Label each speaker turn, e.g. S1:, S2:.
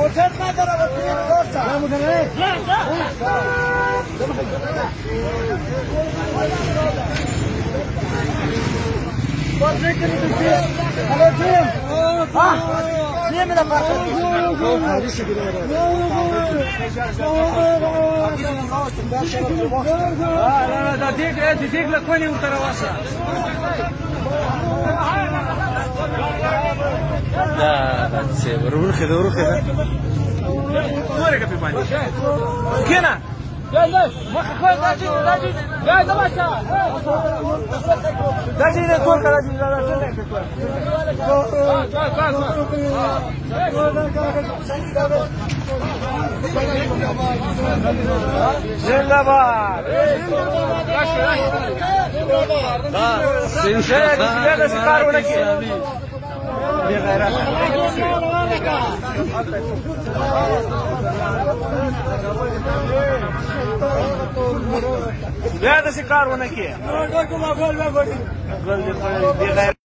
S1: مدت نداره با توی راست نه مدت نه نه باز نکنی تو چی؟ حالا چیم؟ ها؟ چیم میده فرقه؟ نه نه نه دیگه دیگه لکنی اون طرف واسه سی ورخه ده ورخه ده وره کې باندې کینا مخه خو داجی داجی دا دا بچا داجی نه کور کړه داجی دا نه کړه کا کا کا زنده باد زنده باد دا سینشه دې دې کارونه کوي بی غیرته بیا داسې کار ونه کړي ګل دې بی غیرته